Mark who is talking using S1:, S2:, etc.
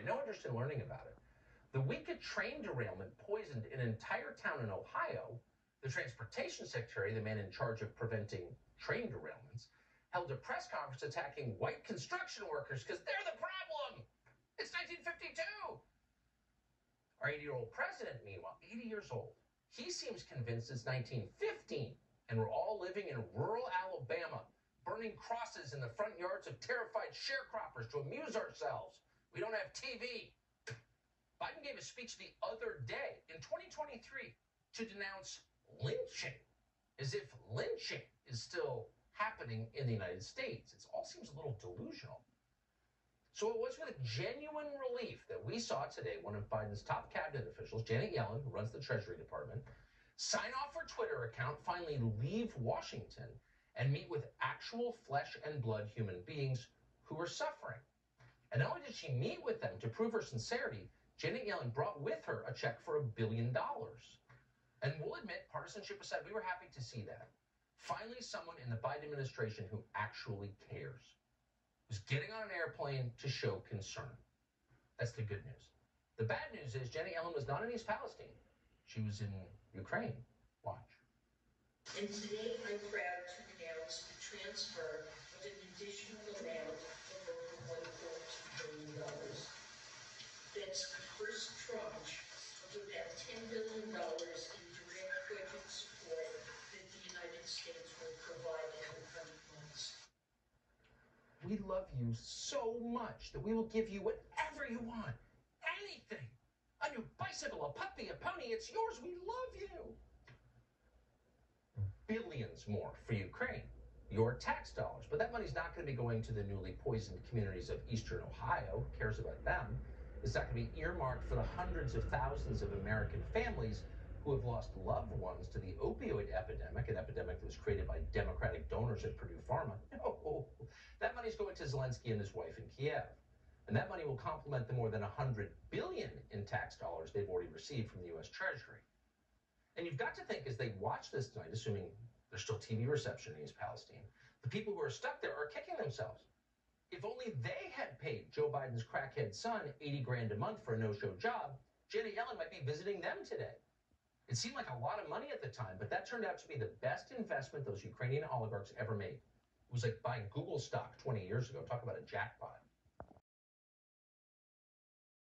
S1: Treasury, no interest in learning about it. The week a train derailment poisoned an entire town in Ohio, the transportation secretary, the man in charge of preventing train derailments, held a press conference attacking white construction workers because they're the problem. It's 1952. Our 80 year old president, meanwhile, 80 years old, he seems convinced it's 1915 and we're all living in rural Alabama, burning crosses in the front yards of terrified sharecroppers to amuse ourselves. We don't have TV. Biden gave a speech the other day in 2023 to denounce lynching, as if lynching is still happening in the United States. It all seems a little delusional. So it was with genuine relief that we saw today one of Biden's top cabinet officials, Janet Yellen, who runs the Treasury Department, sign off her Twitter account, finally leave Washington and meet with actual flesh and blood human beings who are suffering. And not only did she meet with them to prove her sincerity, Janet Yellen brought with her a check for a billion dollars. And we'll admit, partisanship aside, we were happy to see that. Finally, someone in the Biden administration who actually cares, was getting on an airplane to show concern. That's the good news. The bad news is Janet Yellen was not in East Palestine. She was in Ukraine. Watch.
S2: And today I'm proud to announce the transfer
S1: We love you so much that we will give you whatever you want. Anything. A new bicycle, a puppy, a pony, it's yours. We love you. Billions more for Ukraine. Your tax dollars. But that money's not going to be going to the newly poisoned communities of eastern Ohio. Who cares about them? It's not going to be earmarked for the hundreds of thousands of American families who have lost loved ones to the opioid epidemic, an epidemic that was created by Democratic donors at Purdue Pharma. Money's going to Zelensky and his wife in Kiev. And that money will complement the more than 100 billion in tax dollars they've already received from the US Treasury. And you've got to think as they watch this tonight, assuming there's still TV reception in East Palestine, the people who are stuck there are kicking themselves. If only they had paid Joe Biden's crackhead son 80 grand a month for a no-show job, Janet Yellen might be visiting them today. It seemed like a lot of money at the time, but that turned out to be the best investment those Ukrainian oligarchs ever made. Was like buying Google stock 20 years ago. Talk about a jackpot.